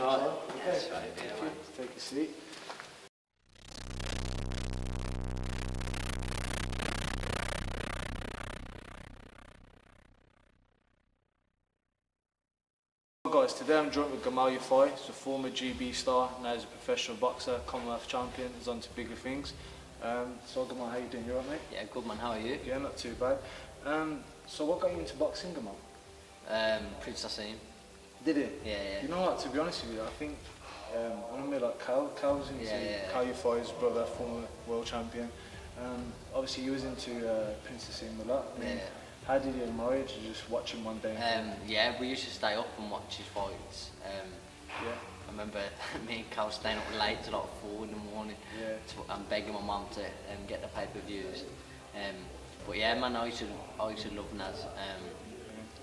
Right? Yes, right, yeah, Thank you. Take a seat. Guys, today I'm joined with Gamal Yafai. He's a former GB star, now he's a professional boxer, Commonwealth champion, he's on to bigger things. Um, so Gamal, how you doing? You alright, mate? Yeah, good man, how are you? Yeah, not too bad. Um, so what got you into boxing, Gamal? Um, Prince Naseem. Did it? Yeah, yeah. You know what? To be honest with you, I think um, I remember like Cal, Cal was into Yeah, yeah. Cal brother, former world champion. Um, obviously, he was into uh, Prince Naseem a lot. I mean, Yeah. How did you get married? Did you just watch him one day? Um, yeah, we used to stay up and watch his fights. Um, yeah. I remember me and Cal staying up late till like four in the morning Yeah. to, and begging my mum to um, get the pay-per-views. Um, but yeah, man, I used to, I used to love Naz. Um,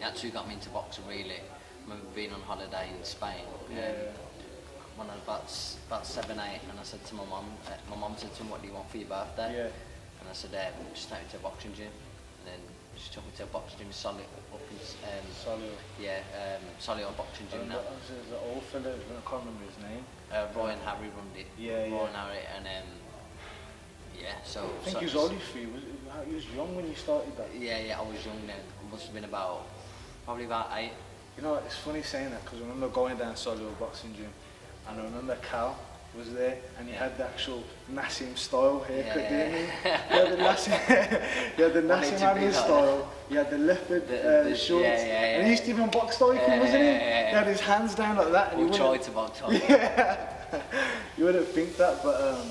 that's who got me into boxing really. Remember being on holiday in Spain. Um, Yeah. when I was about, about seven, eight, and I said to my mum, uh, my mum said to me, what do you want for your birthday? Yeah. And I said, um, just take me to a boxing gym. And then she took me to a boxing gym, solid up in, um, Solid. yeah, um, Solihull boxing gym And now. that was the old fella, I can't remember his name. Uh, Roy and Harry run it. Yeah, Roy yeah. and Harry, and um, yeah, so. I think so, he was only three. Was, he was young when you started that. Yeah, yeah, I was young then. I must have been about, probably about eight. You know, it's funny saying that because I remember going down Solihull boxing gym and I remember Cal was there and he had the actual Naseem style haircut, Yeah, didn't he? yeah. He had the Naseem, he had the Naseem to be like style, he had the leopard The- uh, the- shorts, yeah, yeah, and he used to even box striking, Yeah, wasn't he? yeah, yeah, He had his hands down like that and We he tried to box on. you wouldn't think that, but um,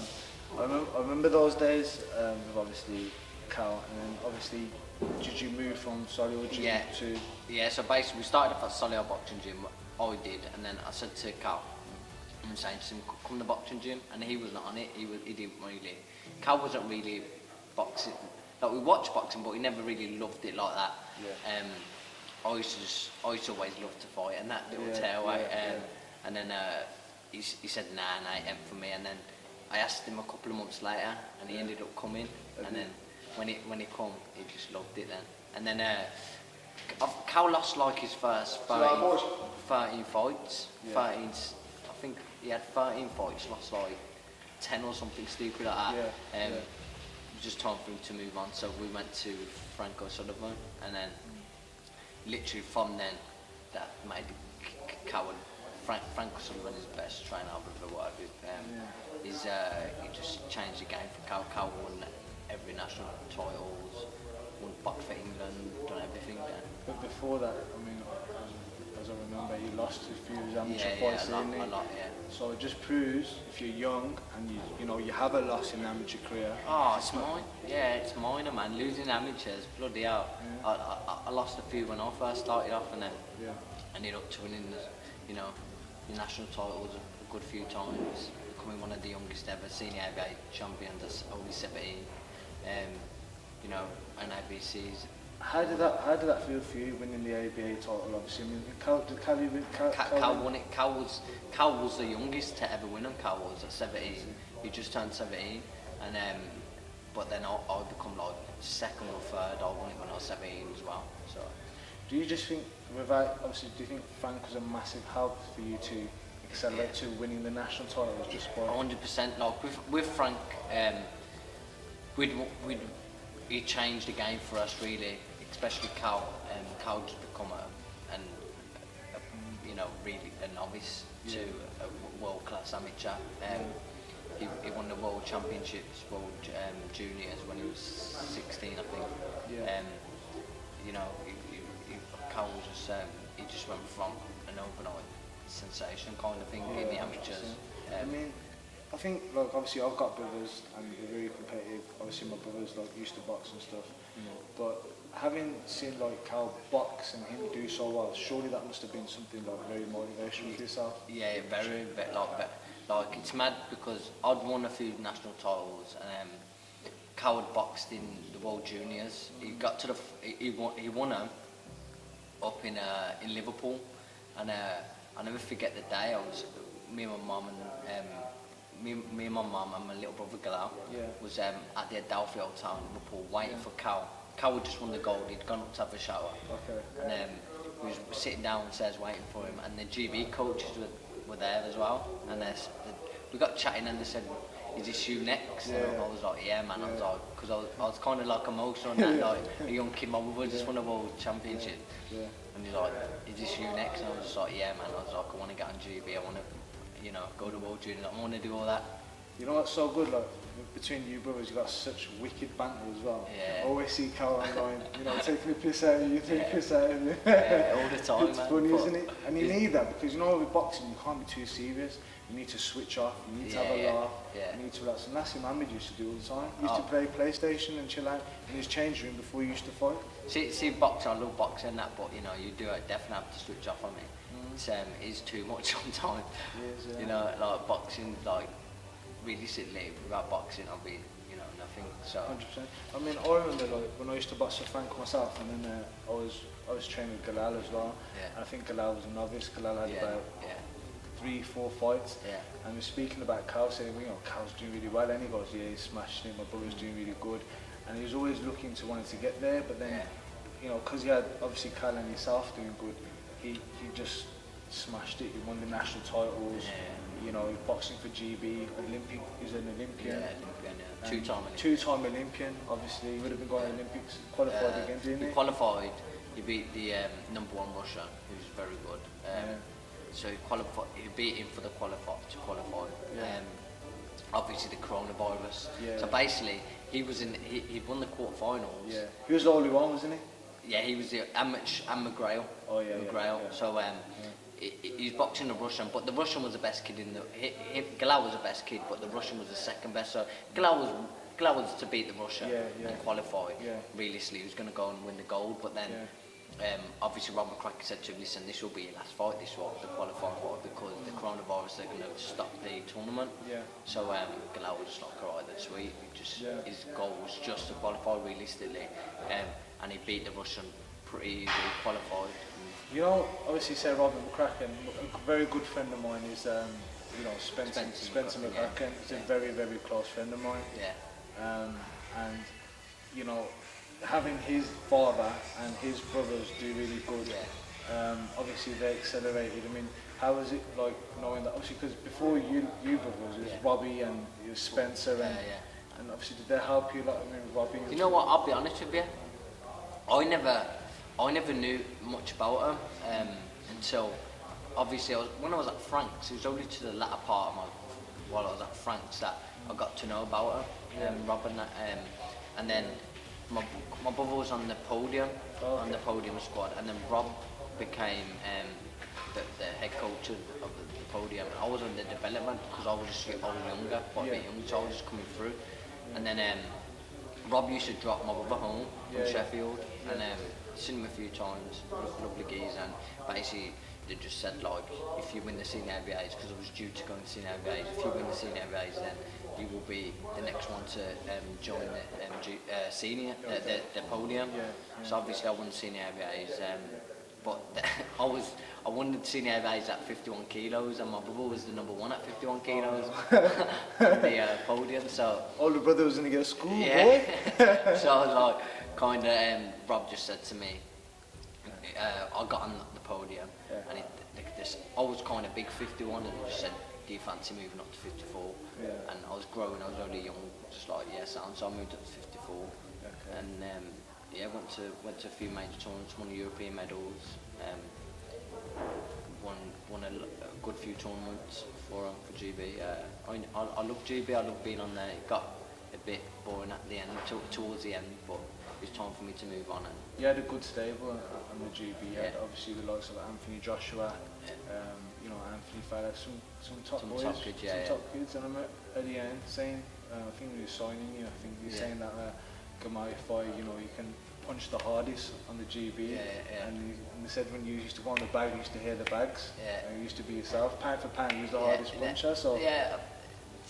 I, remember, I remember those days um, with obviously Cal and then obviously did you move from Solihull Gym yeah. to... Yeah, so basically we started off at Solihull Boxing Gym, I did, and then I said to Cal, I'm saying to him, come to boxing gym, and he was not on it, he, was, he didn't really. Cal wasn't really boxing, like we watched boxing, but he never really loved it like that. Yeah. Um, I used to just, I used to always love to fight, and that little yeah, tear away, yeah, um, yeah. and then uh, he, he said, nah, nah, it ain't for me, and then I asked him a couple of months later, and he yeah. ended up coming, and then... when it when he come, he just loved it then. And then uh, Cal lost like his first 13, 13 fights. Yeah. 13, s- I think he had 13 fights, lost like 10 or something stupid like that. Yeah, Um, yeah. just time for him to move on, so we went to Frank O'Sullivan, and then literally from then, that made C- C- Cal and Frank, Franco Sullivan is the best trainer I've ever worked with. Um, he's, uh, he just changed the game for Cal. Cal won every national titles, won box for England, done everything then. But before that, I mean, as, as I remember, he lost a few amateur Yeah, yeah, fights, a lot, didn't a lot, yeah. So it just proves if you're young and you you know you have a loss in amateur career. Oh, it's mine. Yeah, it's minor, man. Losing amateurs, bloody hell. I, I, I lost a few when I first started off, and then Yeah. ended up to winning, the, you know, the national titles a, good few times. Becoming one of the youngest ever senior ABA champions, that's only 17. Um, you know, and ABCs. How did that How did that feel for you winning the ABA title? Obviously, I mean, Cal, did Cal, win- Cal, Cal, Cal won it. Cal was Cal was the youngest to ever win them. Cal was at 17. He just turned 17, and um, but then I, I become like second or third. I won it when I was 17 as well. So Do you just think without obviously do you think Frank was a massive help for you to accelerate to winning the national titles just by? 100% like with with Frank, um, we'd we'd he changed the game for us really, especially Cal. Um, Cal just become a, an, a, you know, really a novice to a world class amateur. Um, he, he won the world championships, world um, juniors when he was 16, I think. Yeah. Um, you know, he, he, was just um, he just went from an overnight sensation kind of thing in the amateurs. I Um, mean, I think like obviously I've got brothers and they're very competitive. Obviously my brothers like used to box and stuff, but having seen like Cal box and him do so well, surely that must have been something like very motivational for yourself. Yeah, very, very like, like it's mad because I'd won a few national titles and um, Coward boxed in the World Juniors. He got to the, he, he won, he won them up in uh, in Liverpool, and uh, I'll never forget the day. I was me and my mum and um, me, me and my mum and my little brother Galal Yeah. was um, at the Adelphi Hotel in Liverpool waiting for Cal. Cal had just won the gold. He'd gone up to have a shower. Okay. And um, we was sitting downstairs waiting for him, and the GB coaches were were there as well, and they, we got chatting and they said, "Is this you next?" And I was like, "Yeah, man." I was Yeah. like, because I was, I was kind of like emotional on that night. A young kid, my brother just won a world championship, Yeah. and he's like, "Is this you next?" And I was just like, "Yeah, man." I was like, "I want to get on GB. I want to, you know, go to World Junior. I want to do all that." You know what's so good? Like between you brothers, you've got such wicked banter as well. Yeah. I always see Cal going, you know, taking the piss out of you, taking the piss out of you. Yeah, all the time, it's man. funny, isn't it? And you need that because you know with boxing you can't be too serious. You need to switch off. You need to have a Yeah, yeah, laugh. yeah. You need to relax. And that's what Mohammed used to do all the time. He used Oh. to play PlayStation and chill out in his change room before he used to fight. See, see, boxing, I love boxing that, but you know, you do it, definitely have to switch off on me. It's, um, is too much sometimes. Is, yeah. You know, like boxing, like realistically, without boxing, I'll be, you know, nothing. So, Hundred percent. I mean, I remember like when I used to box with Frank myself, and then uh, I was I was training with Galal as well. Yeah. And I think Galal was a novice. Galal had yeah, about yeah, three, four fights. yeah, And we're speaking about Cal, saying, you know, Cal's doing really well. And he goes, yeah, he's smashing it. My brother's doing really good. And he was always looking to wanting to get there. But then, Yeah. you know, because he had obviously Cal and himself doing good, he, he just smashed it. He won the national titles. Yeah. You know, boxing for GB, Olympic. He's an Olympian. yeah, Olympian, yeah. Two-time Olympian. Two-time Olympian, obviously. He would have been going to the Olympics, qualified Uh, again, didn't he he? qualified. He beat the um, number one Russian, who's very good. Um, Yeah. So he qualified. He beat him for the qualify to qualify. Yeah. Um, obviously the coronavirus. Yeah. So basically, he was in. He, he won the quarterfinals. yeah. He was the only one, wasn't he? Yeah, he was the and, Mc, and McGrail. Oh, yeah, yeah, McGrail. yeah. So um, he, he's boxing a Russian, but the Russian was the best kid in the... He, he, Galau was the best kid, but the Russian was the second best. So Galau was, Galau was to beat the Russian yeah, yeah. and qualify. Yeah. Realistically, he was going to go and win the gold, but then... Yeah. Um, obviously, Rob McCracken said to him, listen, this will be your last fight, this will the qualifying fight, because the coronavirus, they're going to stop the tournament. Yeah. So um, Galau was just like, all right, that's sweet. Just, yeah. His goal was just to qualify realistically, um, and he beat the Russian pretty easily, qualified. You know, obviously, say Robin McCracken, a very good friend of mine is, um, you know, Spencer, Spencer Spencer McCracken, McCracken. yeah. He's a very, very close friend of mine. Yeah, Um, and, you know, having his father and his brothers do really good. Yeah. Um, obviously, they accelerated. I mean, how was it like knowing that? Obviously, because before you, you brothers, it was Yeah. Robbie and it was Spencer, and, and obviously, did they help you? Like, I mean, Robbie. You know what? I'll be honest with you. I never, I never knew much about her um, until, obviously, I was, when I was at Frank's. It was only to the latter part of my, while I was at Frank's that I got to know about her, um, Rob and. Um, and then my, my brother was on the podium, Oh, on the podium squad, and then Rob became um, the, the head coach of, the, the podium. I was on the development because I was just I was younger, quite a bit younger, so I was just coming through. And then um, Rob used to drop my brother home from Yeah, yeah. Sheffield, and um, seen him a few times. lo- Lovely geese, and basically they just said like, if you win the senior ABAs, because I was due to go into senior ABAs, if you win the senior ABAs, then you will be the next one to um, join the um, G, uh, senior, the, the, the podium. Yeah, So obviously I won the senior ABAs, um, but I was I won the senior ABAs at 51 kilos, and my brother was the number one at 51 kilos on the uh, podium. So Older brother was going to get a school, yeah. boy. so I was like, kind of, um, Rob just said to me, uh, I got on the podium, Yeah. and it, like this, I was kind of big 51, and he just said, do you fancy moving up to 54? Yeah. And I was growing, I was only young, just like, yeah, sound. So I moved up to 54, Okay. and um, yeah, went to went to a few major tournaments, won European medals, um, won won a, a good few tournaments for um, for GB. Uh, I, I, I love GB. I love being on there. It got a bit boring at the end, to, towards the end, but it's time for me to move on. And You had a good stable on the GB. You Yeah. obviously the likes of Anthony Joshua, um, you know, Anthony Fowler, some, some top Some boys, top kids, yeah, some yeah. top kids. And I remember early on saying, uh, I think he was signing you, I think was Yeah. saying that uh, Gamal you know, you can punch the hardest on the GB. Yeah, yeah, yeah. And, and they said when you used to go on the bag, you used to hear the bags. Yeah. And you used to be yourself. Pound for pound, you was the yeah, hardest puncher. So yeah,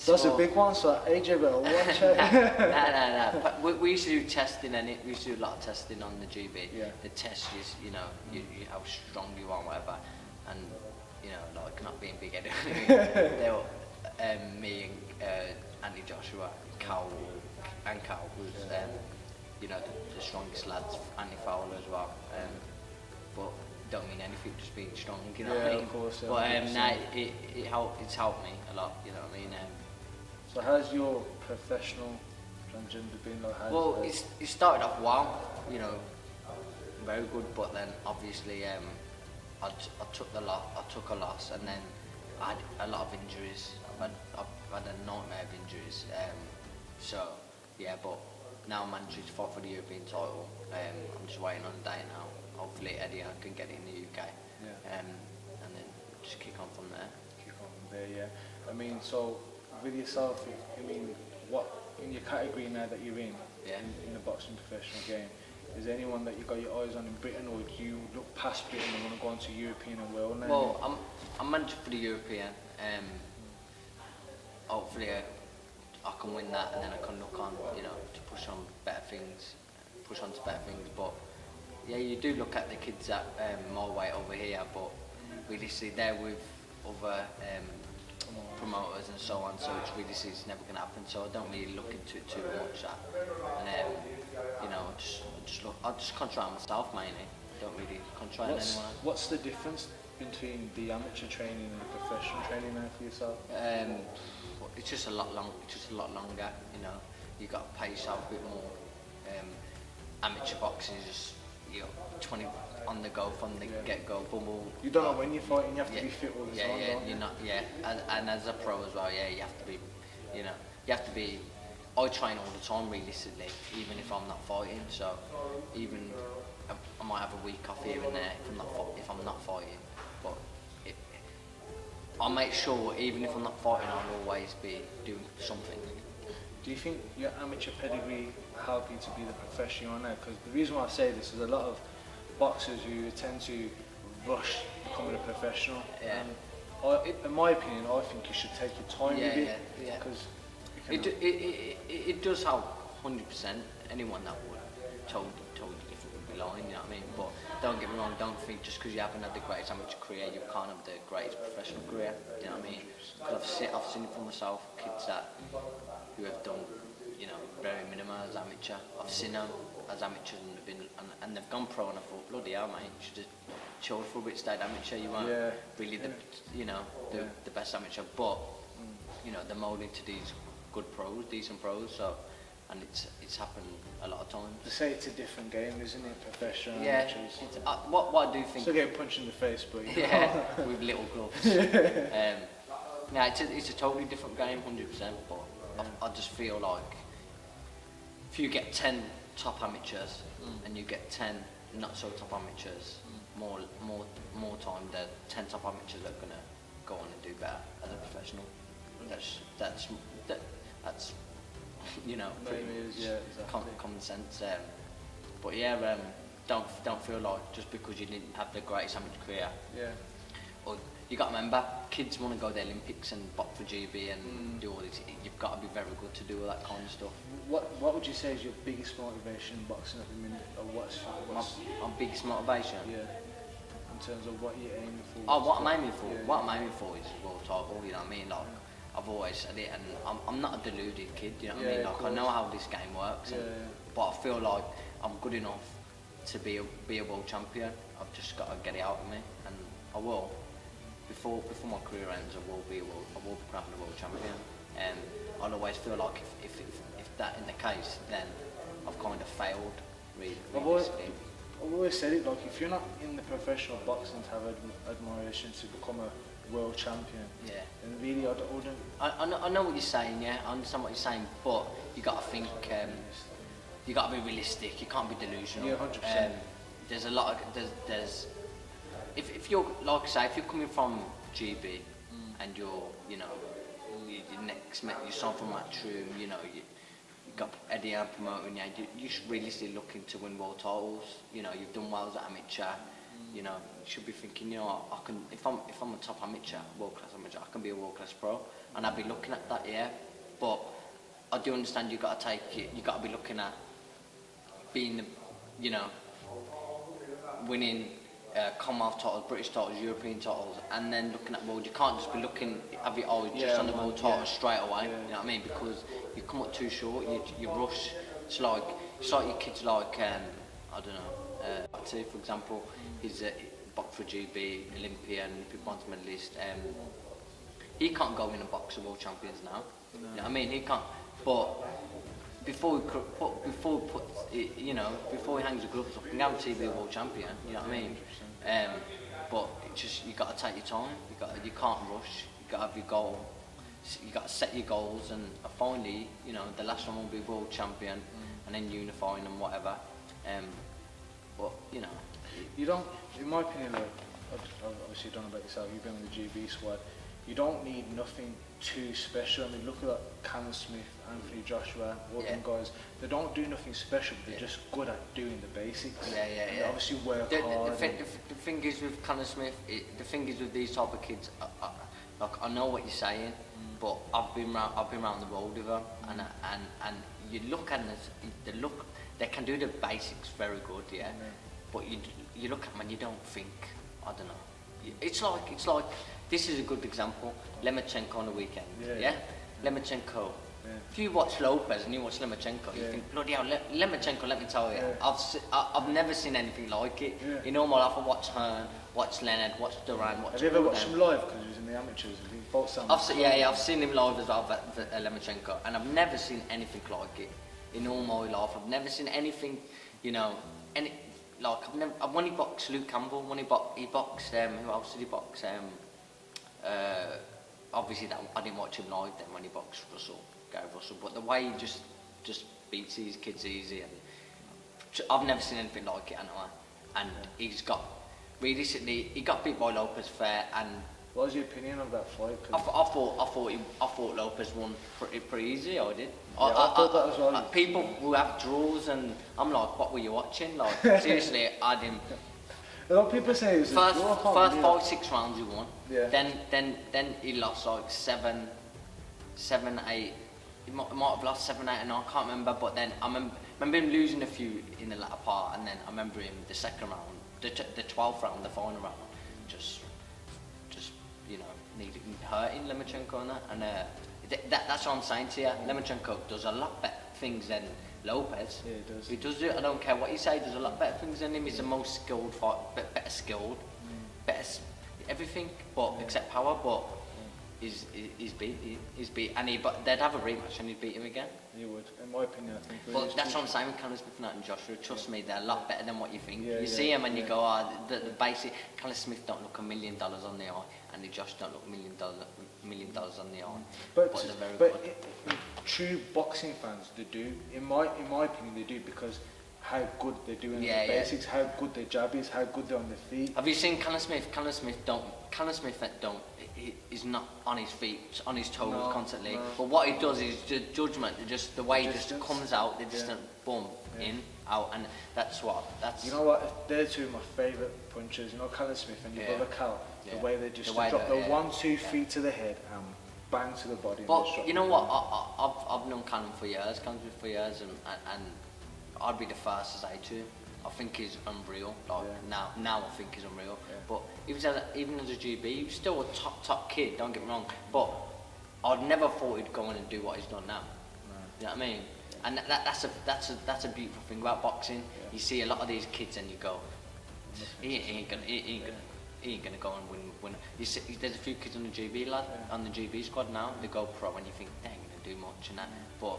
that's a big one. So AJ better watch it. no, no, no. We, we used to do testing, and it, we used to do a lot of testing on the GB. Yeah. The test is, you know, you, you, how strong you are, whatever, and you know, like not being big headed. they were um, me and uh, Andy Joshua, Cal, and Cal was, um, you know, the, the strongest lads. Andy Fowler as well. Um, but don't mean anything, just being strong. You know Yeah, what I mean? of course, yeah, but um, 100%. nah, it it helped. It's helped me a lot. You know what I mean? Um, So how's your professional transgender been? Like, well, how's- it's, it started off well. You know, very good. But then obviously, um, I, t- I took the lot. I took a loss, and then I had a lot of injuries. I've had, I've had a nightmare of injuries. Um, so yeah, but now I'm managing to fight for the European title. Um, I'm just waiting on a date now. Hopefully Eddie I can get it in the UK. Yeah. Um, and then just kick on from there. kick on from there, yeah. I mean, so with yourself, I mean, what in your category now that you're in, Yeah. in, in the boxing professional game, is there anyone that you got your eyes on in Britain, or do you look past Britain and want to go on to European and world now? Well, I'm I'm managing for the European. Um, hopefully, I, I can win that, and then I can look on, you know, to push on better things, push on to better things. But yeah, you do look at the kids at um, my weight over here, but see they're with other um, promoters and so on. So it's really it's never going to happen. So I don't really look into it too much. That, and um, you know, I just I just look, I just on myself mainly. Don't really on what's, anyone else. what's the difference between the amateur training and the professional training now for yourself? Um, it's just a lot long. It's just a lot longer. You know, you got to pay yourself a bit more. Um, amateur boxing is just you know 20 on the go from the Yeah. get go. Boom. You don't know when you're fighting, you have to yeah, be fit all the yeah, time, yeah. you? You're not. Yeah, and, and as a pro as well. Yeah, you have to be. You know, you have to be. I train all the time realistically, even if I'm not fighting. So even I, I might have a week off here and there if I'm not if I'm not fighting, but it, I'll make sure even if I'm not fighting, I'll always be doing something. Do you think your amateur pedigree helped you to be the professional now? Because the reason why I say this is a lot of boxers who tend to rush becoming a professional. Yeah. And I, in my opinion, I think you should take your time Yeah, with it. yeah, yeah. Because It, it, it, it, it does help 100%. Anyone that would told told you different would be lying, you know what I mean? But don't get me wrong, don't think just because you haven't had the greatest amateur career, you can't have the greatest professional career, you know what I mean? Because I've seen, I've seen it for myself, kids that who have done, you know, very minimal as amateur. I've seen them as amateurs and, they've been, and, and they've gone pro and I thought, bloody hell, mate, you should have chilled for a bit, stayed amateur, you weren't Yeah, really the, yeah. you know, the, Yeah. the best amateur, but you know, they're molded to these good pros, decent pros. So, and it's it's happened a lot of times. they say it's a different game, isn't it? Professional, Yeah, amateurs. it's, uh, what what I do think. Still getting punched in the face, but you know. yeah, with little gloves. um, yeah, it's a, it's a totally different game, hundred percent. But I, I just feel like if you get ten top amateurs and you get ten not so top amateurs, more more more time the ten top amateurs are gonna go on and do better as a professional. That's that's that, that's you know pretty Maybe it is, much yeah, exactly. common sense. Um, but yeah, um, don't don't feel like just because you didn't have the greatest amateur career yeah. or you got to remember, kids want to go to the Olympics and box for GB and Mm. do all this. You've got to be very good to do all that kind of stuff. What What would you say is your biggest motivation in boxing at the minute, or what's, My, what's my biggest motivation. yeah, in terms of what you're aiming for? Oh, what I'm aiming for, Yeah. what I'm aiming for is world title. You know what I mean? Like I've always said it, and I'm, I'm not a deluded kid. You know what I mean? Like I know how this game works, and, Yeah, yeah. but I feel like I'm good enough to be a, be a world champion. I've just got to get it out of me, and I will. Before before my career ends, I will be a world, I will be crowned a world champion. And I'll always feel like if if, if, if that in the case, then I've kind of failed. Really, I've always. I've always said it, like, if you're not in the professional boxing to have ad- admiration to become a world champion, Yeah. then really I, I wouldn't. I, I, know, I know what you're saying, yeah, I understand what you're saying, but you got to think, um, you got to be realistic. You can't be delusional. Yeah, 100%. Um, there's a lot of there's, there's if, if you're like I say, if you're coming from GB mm. and you're you know you, you next met you sign from Matchroom, you know you, you got Eddie Hearn promoting you, you, you should realistically looking to win world titles. You know you've done well as an amateur. Mm. You know you should be thinking, you know I can if I'm if I'm a top amateur, world class amateur, I can be a world class pro, and I'd be looking at that yeah. But I do understand you've got to take it. You got to be looking at being the, you know, winning uh, Commonwealth titles, British titles, European titles, and then looking at world. You can't just be looking have your eyes just Yeah, on the world titles yeah. straight away. Yeah. You know what I mean? Because you come up too short. You, you rush. It's like it's like your kids like um, I don't know. Uh, Atu, for example, he's uh, boxed for GB, Olympian, Olympic bronze medalist. Um, he can't go in and box the world champions now. You know what I mean? He can't. But before we put, before we put, you know, before he hangs the gloves up, he can guarantee be a world champion. You know what I mean? Um, but just you got to take your time. You got you can't rush. You got to have your goal. You got to set your goals, and finally, you know, the last one will be world champion, and then unifying and whatever. Um, but you know, You don't, in my opinion, like, ob- ob- obviously you don't know about yourself, you've been with the GB squad, you don't need nothing too special. I mean, look at Callum Smith, Anthony Joshua, all them guys. They don't do nothing special, they're Yeah. just good at doing the basics. Yeah, yeah, and yeah. obviously work The, hard. the, thing, the, the thing is with Callum Smith, it, the thing is with these type of kids, I, I, like I know what you're saying, Mm. but I've been round, I've been round the world with them, and I- and and you look at them, they look, they can do the basics very good, yeah. Yeah. But you you look at them and you don't think, I don't know. It's like it's like this is a good example. Lomachenko on the weekend, Yeah, yeah. Lomachenko. Yeah. If you watch Lopez and you watch Lomachenko, you think, bloody hell, Le- Lomachenko, let me tell you. I've, se- I've never seen anything like it. In all my life, I've watched Hearn, watched Leonard, watched Duran, watched Have you ever watched them. him live? Because he was in the amateurs. You fought Sam? I've yeah, yeah, I've seen him live as well, but, but, uh, Lomachenko, and I've never seen anything like it in all my life. I've never seen anything, you know, any like I've never. When he boxed Luke Campbell, when he boxed, he boxed. Um, who else did he box? Um, uh, obviously, that I didn't watch him live then when he boxed Russell, Gary Russell. But the way he just just beats these kids easy, and I've never seen anything like it anyway. And he's got realistically, he got beat by Lopez fair, and What was your opinion of that fight? I, th- I thought I thought he, I thought Lopez won pretty, pretty easy. I did. Yeah, I thought that as well. I- people who have draws and I'm like, what were you watching? Like seriously, I didn't. A lot of people say it was first, first five, yeah. six rounds he won. Yeah. Then, then, then he lost like seven, seven, eight. He might, he might have lost seven, eight, and I can't remember. But then I remember, remember him losing a few in the latter part, and then I remember him the second round, the the twelfth round, the final round, just, just you know, needing hurting Lemachenko and that. And uh, th that that's what I'm saying to you. Mm. Lemachenko does a lot better things than Lopez. Yeah, he does. He does it. I don't care what you say. There's a lot better things than him. He's the most skilled fight, better skilled, Mm. better everything, but except power. But he's he's beat he's beat, and he but they'd have a rematch and he'd beat him again. You would, in my opinion, I think. But that's what I'm saying with Callum Smith and Joshua. Trust me, they're a lot better than what you think. Yeah, you yeah, see them and you yeah. go, oh, the, the basic. Callum Smith don't look a million dollars on the eye, and the Josh don't look a million dollar million dollars on the eye. But, they're very but good. i- i- true boxing fans, they do. In my in my opinion, they do because how good they're doing Yeah, the yeah. basics, how good their jab is, how good they're on their feet. Have you seen Callum Smith? Callum Smith don't. Callum Smith don't. He, he's not on his feet, on his toes No, constantly. no. But what he does is the judgment, just the way he just comes out, the Yeah. distant boom Yeah. in out, and that's what that's. You know what? They're two of my favourite punchers. You know, Callum Smith and your Yeah. brother Cal. Yeah. The way they just The way drop the yeah. one, two Yeah. feet to the head and bang to the body. But you know what? I, I, I've I've known Callum for years, Smith for years, and, and and I'd be the first to say too. I think he's unreal. Like Yeah. now, now I think he's unreal. Yeah. But even as a, even as a GB, he was still a top top kid. Don't get me wrong. But I'd never thought he'd go in and do what he's done now. You know what I mean? And that, that's a that's a that's a beautiful thing about boxing. Yeah. You see a lot of these kids and you go, he ain't, he ain't gonna he ain't gonna he ain't gonna go and win win. You see, there's a few kids on the GB lad Yeah. on the GB squad now. They go pro and you think they ain't gonna do much and that. But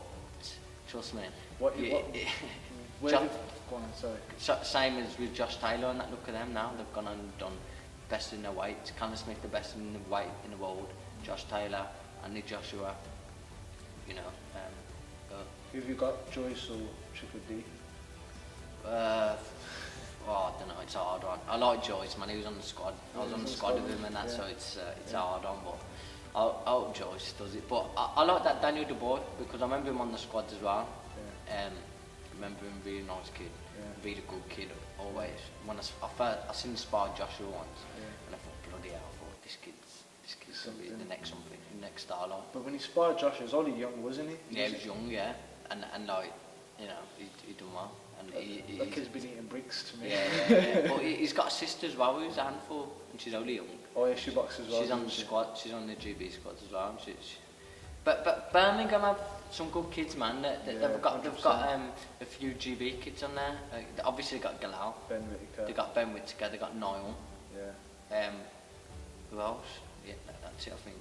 trust me, What you- what- Where Jo- did, go on, sorry. so- same as with Josh Taylor and that. Look at them now. They've gone and done best in their weight. Callum Smith, the best in the weight in the world. Josh Taylor and Nick Joshua. You know. Um, but, Who have you got, Joyce or Triple D? Uh, oh, I don't know. It's a hard one. I like Joyce, man. He was on the squad. I was on the squad with him, and that, yeah. so it's uh, it's Yeah. a hard one. But I, I hope Joyce does it. But I, I like that Daniel Dubois because I remember him on the squad as well. Yeah. Um, remember him being a nice kid, Yeah. being a good kid always. When I first I seen spar Joshua once, Yeah. and I thought bloody hell, I thought this kid's this kid's gonna be the Something. next something, the next star line. But when he sparred Joshua, he was only young, wasn't he? Yeah, he was young, yeah, and and like you know he he done well, And he, he, the kid's been eating bricks to me. Yeah, yeah, yeah. but he, he's got a sister as well who's a handful, and she's only young. Oh yeah, she boxes as well. She's on the she? squad, she's on the GB squad as well. She, she, but but Birmingham have some good kids, man. They, they, yeah, they've got 100%. they've got um, a few GB kids on there. Uh, they obviously got Galal. Ben Whittaker. They got Ben Whittaker. They got Niall. Yeah. Um, who else? Yeah, that's it. I think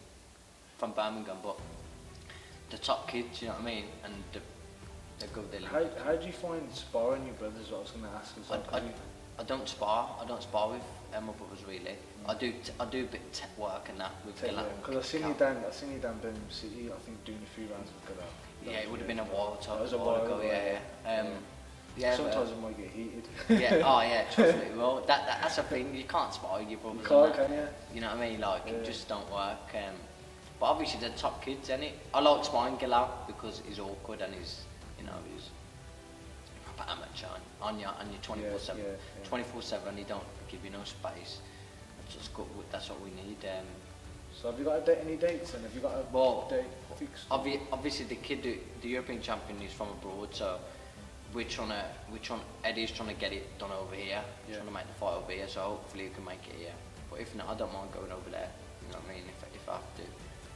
from Birmingham, but the top kids, you know what I mean, and. The, they go there. How, how do you find sparring your brothers? What I was going to ask as I, I, you- I don't spar. I don't spar with uh, my brothers really. I do. T- I do a bit of tech work and that with Take Because I've seen you down, I've seen you down Birmingham City. I think doing a few rounds with Galal. Yeah, it would have been a while, That was a while ago. Yeah, yeah. Um, yeah, but- Sometimes it might get heated. yeah, oh yeah, trust me. Well, that, that that's a thing. You can't spar your brothers. You can't, that. can you? You know what I mean? Like Yeah. it just don't work. Um, but obviously they're top kids, and it. I like sparring Galal because he's awkward and he's, you know, he's proper amateur on you and you're 24 seven. yeah, yeah. 24 seven. He don't give you no space. That's just good. That's what we need. Um, So have you got a date, any dates? And have you got a Well, date fixed? Obvi- obviously, the kid, the, the European champion, is from abroad, so we're trying to, we're trying, Eddie's trying to get it done over here, Yeah. trying to make the fight over here, so hopefully we can make it here. But if not, I don't mind going over there. You know what I mean? If, if I have to.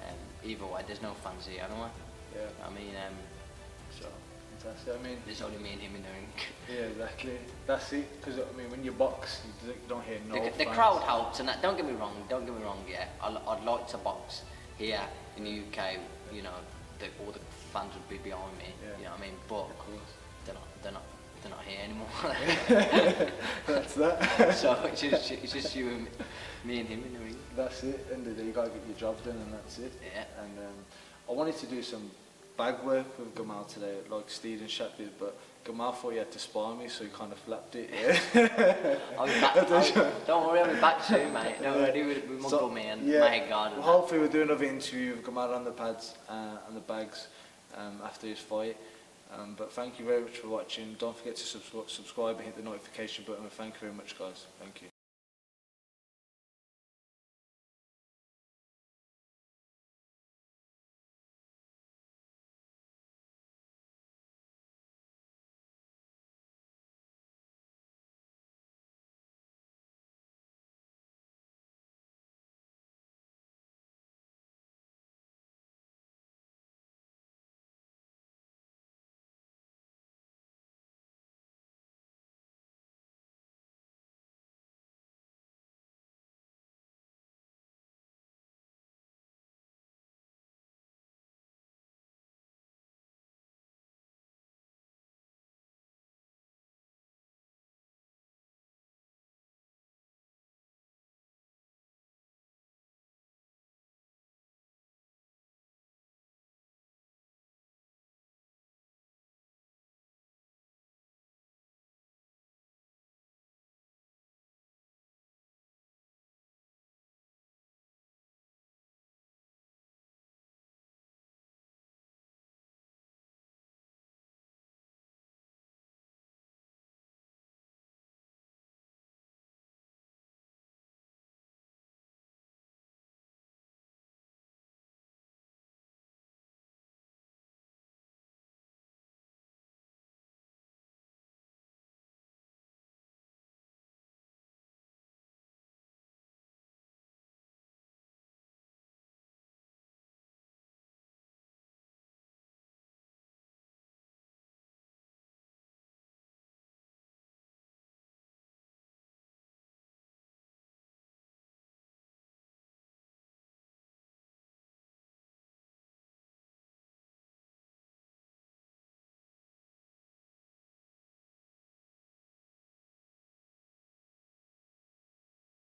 Um, either way, there's no fans here anyway. Yeah, I mean, um, so fantastic. I mean, there's only me and him in the ring. yeah, exactly. That's it. Because I mean, when you box, you don't hear no. the, the crowd helps, and that, don't get me wrong. Don't get me wrong. Yeah, I, I'd like to box here in the UK. You know, the, all the fans would be behind me. Yeah. You know what I mean? But they're not. They're not. They're not here anymore. That's that. so it's just it's just you and me, me and him in the ring. That's it. End of the day, you gotta get your job done, and that's it. Yeah. And um, I wanted to do some bagwork with Gamal today, like Steed and Sheffield, but Gamal thought he had to spy me, so he kind of flapped it. Yeah. I'll be back, I'll, don't worry, I'll be back soon, mate. Don't worry, we, we must so, go, man. Yeah, my God. Well, hopefully we'll do another interview with Gamal on the pads uh, and the bags um, after his fight. Um, but thank you very much for watching. Don't forget to subscribe, subscribe and hit the notification button. And thank you very much, guys. Thank you.